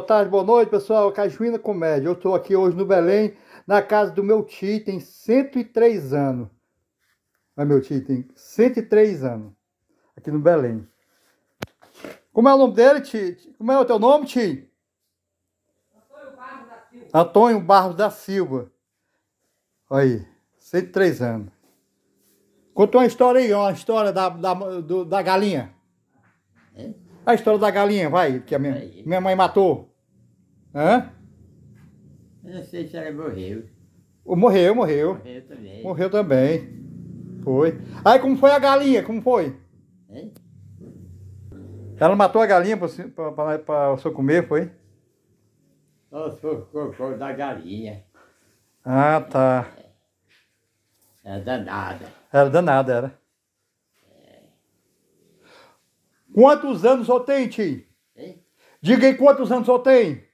Boa tarde, boa noite, pessoal. Cajuína Comédia. Eu estou aqui hoje no Belém, na casa do meu tio, tem 103 anos. Mas meu tio tem 103 anos, aqui no Belém. Como é o nome dele, tio? Como é o teu nome, tio? Antônio Barros da Silva. Antônio Barros da Silva. Aí, 103 anos. Conta uma história aí, uma história da, da, do, da galinha. É? A história da galinha, vai, que a minha, minha mãe matou. Hã? Eu não sei se ela morreu. Morreu, morreu. Morreu também. Morreu também. Foi. Aí como foi a galinha? Como foi? É? Ela matou a galinha para o senhor comer, foi? O cocô da galinha. Ah, tá. É. Era danada. Era danada, era. Quantos anos só tem, tio? Hein? Diga aí quantos anos só tem?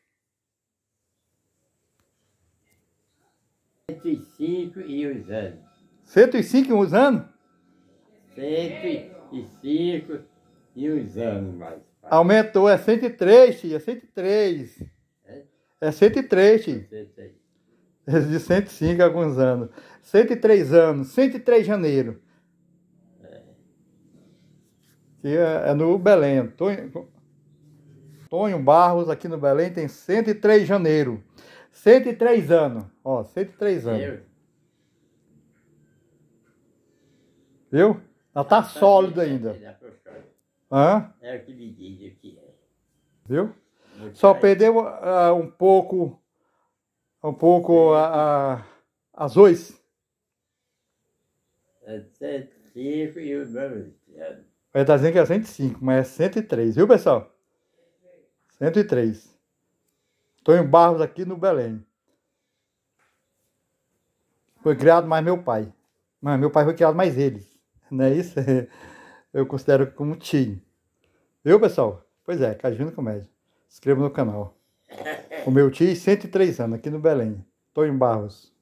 105 e uns anos. 105 e uns anos? 105 e uns anos mais. Aumentou, é 103, tia, é 103. É? É 103, tia. 103. De 105 alguns anos. 103 anos, 103 de janeiro que é, é no Belém. Antônio, Antônio Barros, aqui no Belém, tem 103 de janeiro. 103 anos. Ó, 103 anos. Eu. Viu? Ela tá sólido ainda. Hã? É o que me diz o que é. Viu? Só perdeu uh, um pouco, um pouco a, a, as ois. É 105 e o meu. Ele tá dizendo que é 105, mas é 103, viu, pessoal? 103. Estou em Barros aqui no Belém. Foi criado mais meu pai. Mas meu pai foi criado mais eles. Não é isso? Eu considero como tio. Viu, pessoal? Pois é, Cajuna Comédia. Inscreva no canal. O meu tio, 103 anos, aqui no Belém. Estou em Barros.